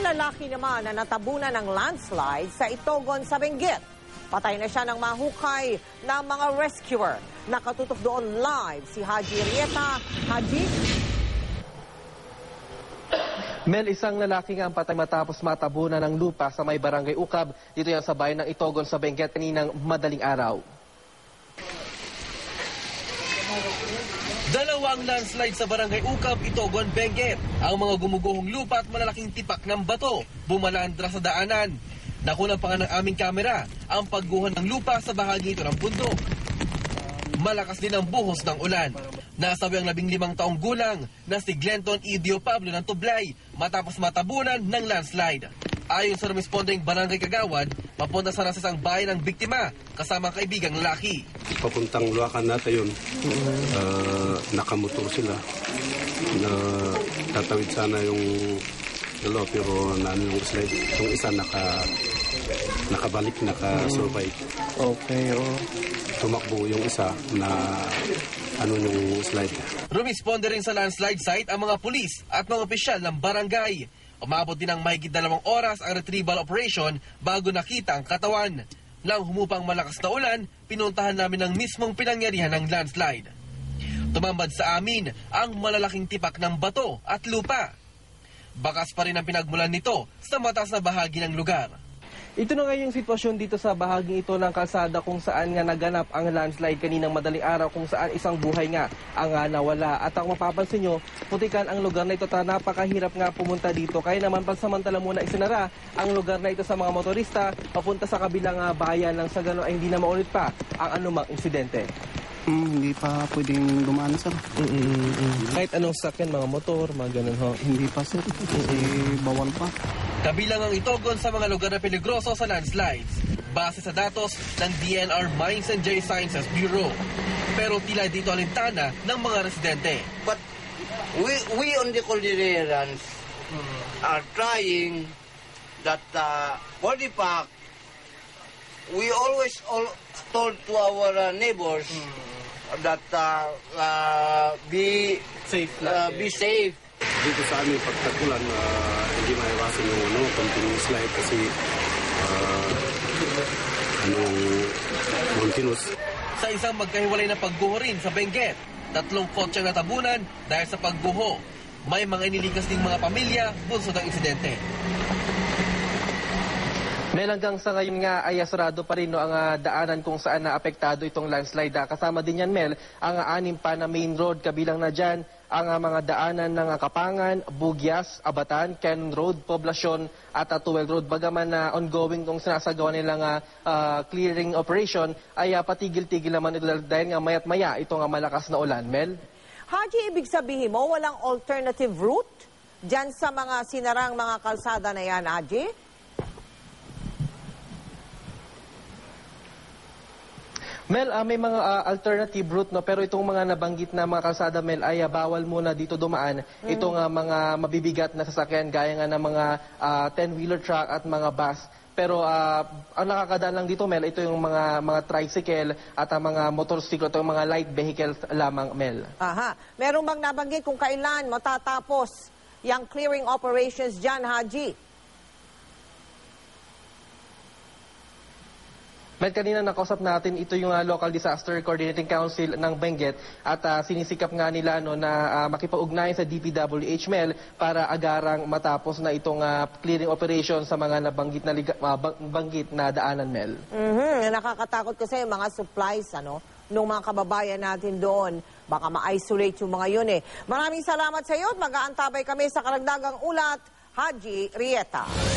May lalaki naman na natabunan ng landslide sa Itogon sa Benguet. Patay na siya ng mahukay ng mga rescuer. Nakatutok doon live si Haji Rieta. Haji, Mel, isang lalaki nga ang patay matapos matabunan ng lupa sa may barangay Ukab. Dito yan sa bayan ng Itogon sa Benguet kaninang madaling araw. Dalawang landslide sa barangay Ukab, Itogon, Benguet. Ang mga gumuguhong lupa at malalaking tipak ng bato bumalandra sa daanan. Nakunan pa nga ng aming kamera ang pagguhan ng lupa sa bahagi ito ng bundok. Malakas din ang buhos ng ulan. Nasabi ang labing limang taong gulang na si Glenton Idio Pablo ng Tublay matapos matabunan ng landslide. Ayon sa responding barangay Kagawad, papunta sa nasasang bayan ng biktima kasama ang kaibigang lalaki. papuntang Luacan natin yun. Ah, nakamotor sila. Na tatawid sana yung dalawa pero naano yung slide. Yung isa naka nakabalik, naka-survive. Okay, oh. Tumakbo yung isa na ano yung slide. Rumisponde rin sa landslide site ang mga pulis at mga opisyal ng barangay. Umabot din ng mahigit dalawang oras ang retrieval operation bago nakita ang katawan. Nang humupang malakas na ulan, pinuntahan namin ang mismong pinangyarihan ng landslide. Tumambad sa amin ang malalaking tipak ng bato at lupa. Bakas pa rin ang pinagmulan nito sa mataas na bahagi ng lugar. Ito na nga yung sitwasyon dito sa bahaging ito ng kalsada kung saan nga naganap ang landslide kaninang madaling araw kung saan isang buhay nga ang ah, nawala. At ang mapapansin nyo, putikan ang lugar na ito. Ta, napakahirap nga pumunta dito. Kaya naman pansamantala muna isinara ang lugar na ito sa mga motorista papunta sa kabilang ah, bayan nang sa gano'n ay hindi na maulit pa ang anumang insidente. Hmm, hindi pa pwedeng dumaan sir. Kahit anong sakyan, mga motor, mga ganun ho. Hindi pa sir. Kasi bawal pa. Kabilang ang itogon sa mga lugar na peligroso sa landslides. Base sa datos ng DNR Mines and Geosciences Bureau. Pero tila dito alintana ng mga residente. But we, we on the Cordilleras are trying that uh, body pack, we always all told to our uh, neighbors that uh, uh, be Safe uh, be safe. Dito sa amin pagtagulan, ah, hindi maiwasan yung ano, continuous slide kasi ah, anong continuous Sa isang magkahiwalay na pagguho rin sa Benguet, tatlong kotse ang natabunan dahil sa pagguho. May mga inilikas ding mga pamilya bunsod ng insidente. Mel, hanggang sa ngayon nga ay asarado pa rin no, ang ah, daanan kung saan naapektado itong landslide. Ah, Kasama din yan, Mel, ang ah, anim pa na main road kabilang na dyan ang ah, mga daanan ng ah, Kapangan, Bugyas, Abatan, Cannon Road, Poblasyon at ah, Tuwel Road. Bagaman na ongoing itong sinasagawa nilang ah, clearing operation ay ah, patigil-tigil naman ito dahil nga mayat maya itong ah, malakas na ulan, Mel. Haji, ibig sabihin mo walang alternative route dyan sa mga sinarang mga kalsada na yan, Haji? Mel, ah, may mga ah, alternative route no pero itong mga nabanggit na mga kalsada Mel ay ah, bawal muna dito dumaan itong ah, mga mabibigat na sasakyan gaya nga ng mga 10-wheeler truck at mga bus. Pero ah, ang nakakadaan lang dito Mel ito yung mga mga tricycle at ang mga motorsiklo itong mga light vehicles lamang Mel. Aha. Meron bang nabanggit kung kailan matatapos yung clearing operations dyan, Haji? Mel, kanina nakausap natin, ito yung ah, Local Disaster Coordinating Council ng Benguet at ah, sinisikap nga nila no, na ah, makipag-ugnayan sa DPWH Mel para agarang matapos na itong ah, clearing operation sa mga nabanggit na, liga, bang- banggit na daanan Mel. Mhm. Nakakatakot kasi yung mga supplies, ano, nung mga kababayan natin doon. Baka ma-isolate yung mga yun eh. Maraming salamat sa iyo at mag-aantabay kami sa karagdagang ulat, Haji Rieta.